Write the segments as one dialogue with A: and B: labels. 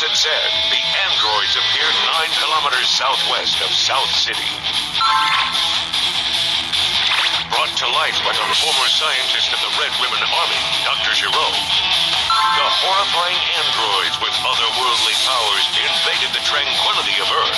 A: Nelson said, the androids appeared nine kilometers southwest of South City. Brought to life by the former scientist of the Red Ribbon Army, Dr. Gero. The horrifying androids with otherworldly powers invaded the tranquility of Earth.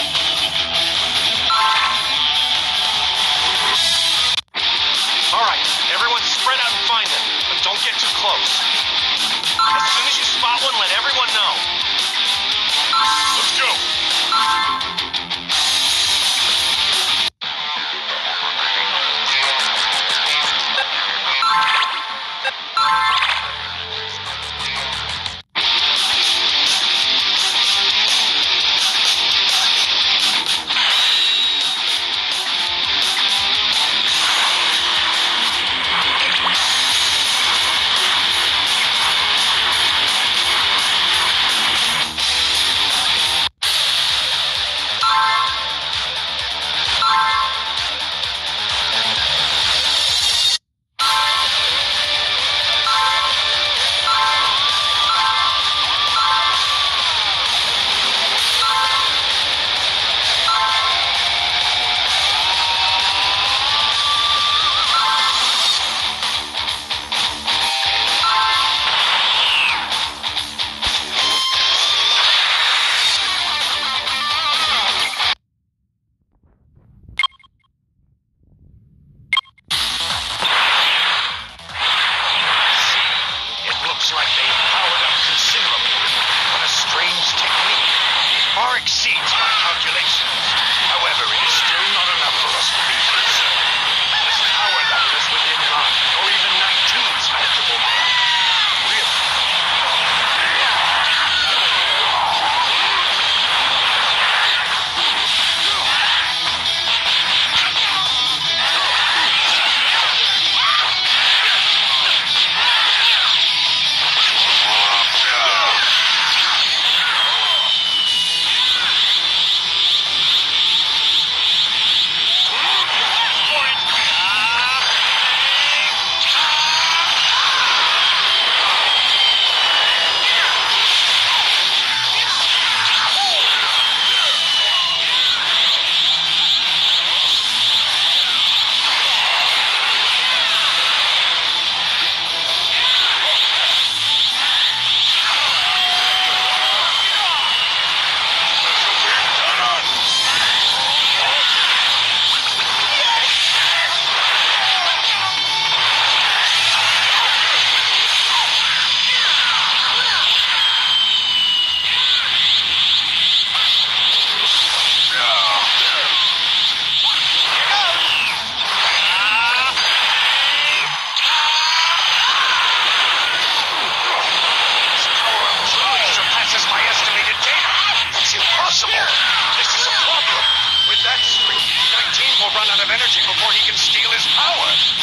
B: he can steal his power.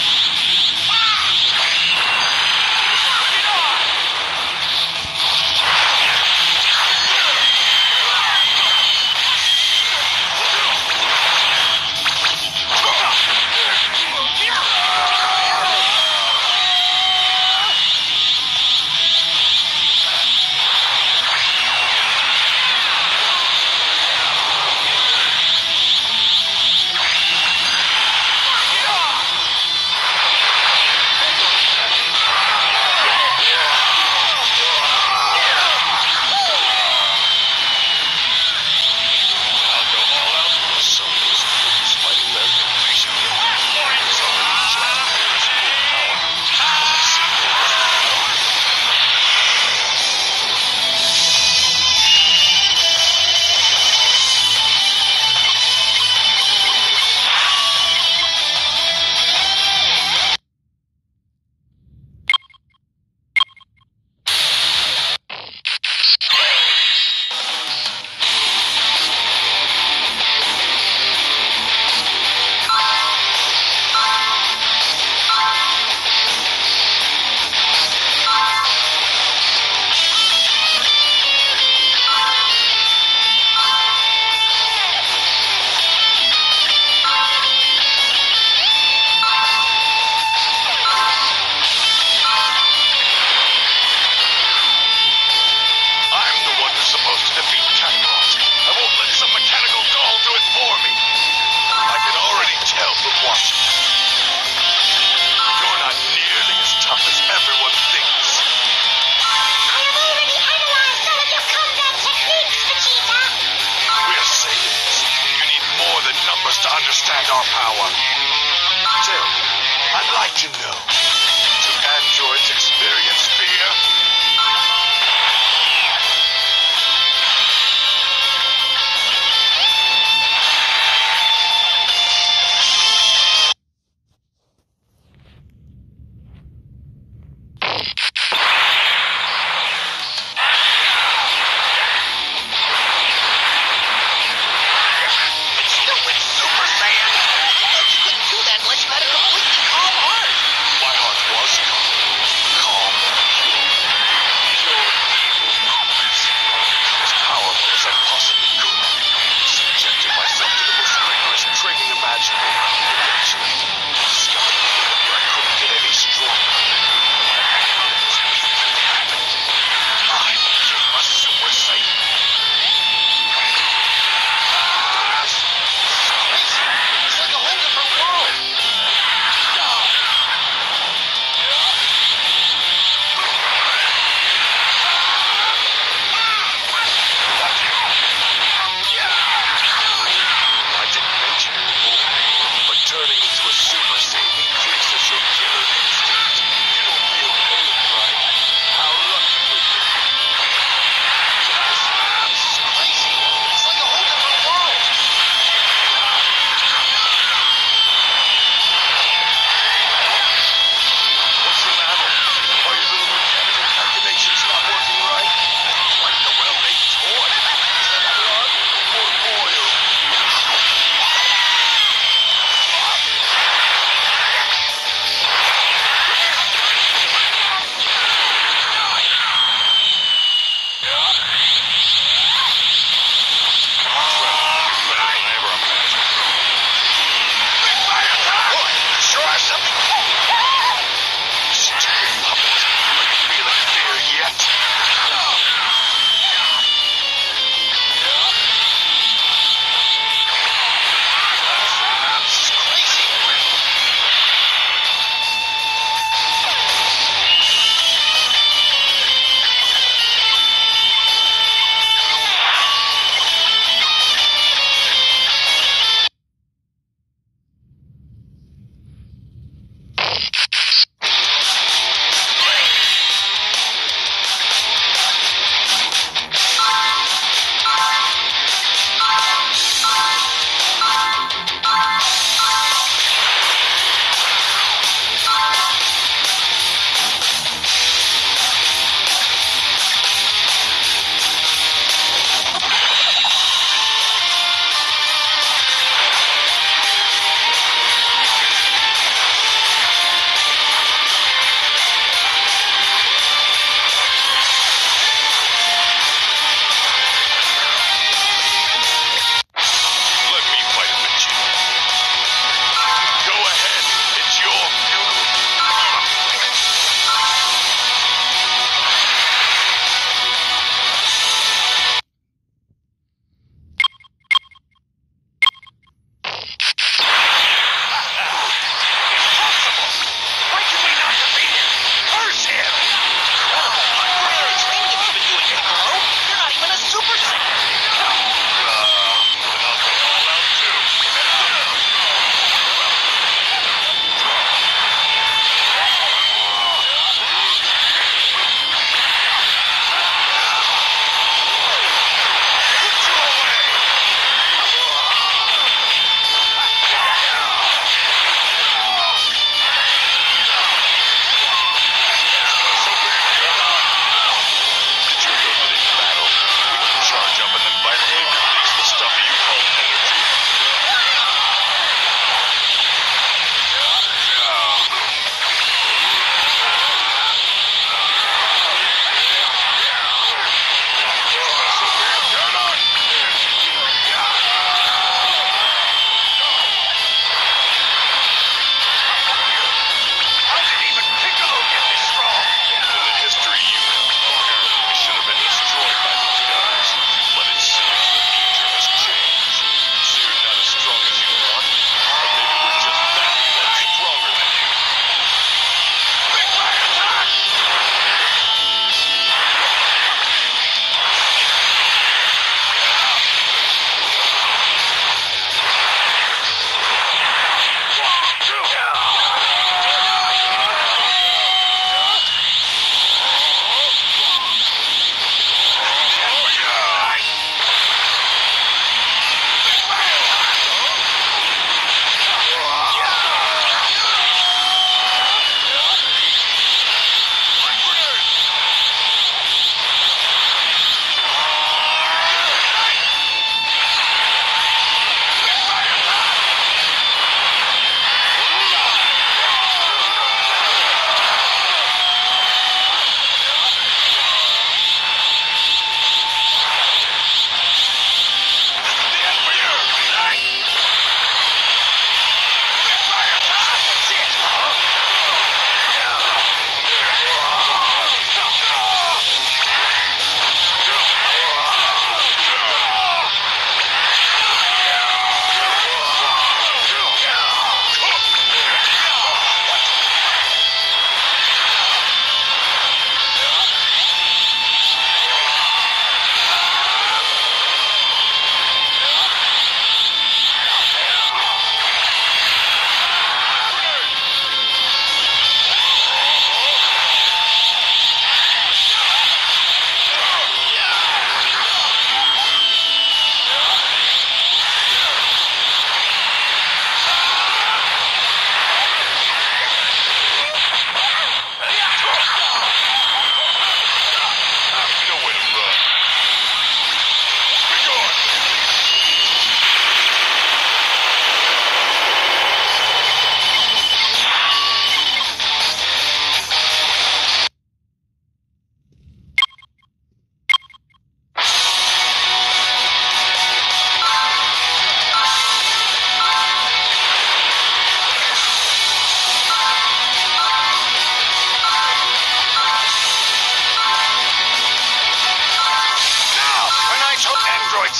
B: Power.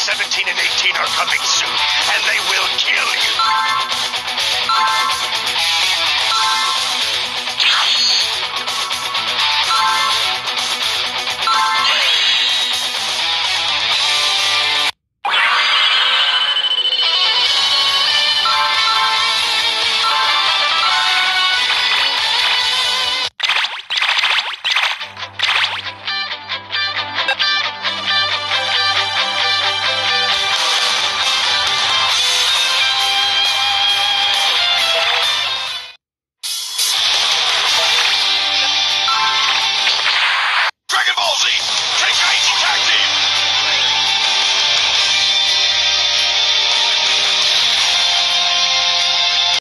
B: 17 and 18
A: are coming soon, and they will kill you.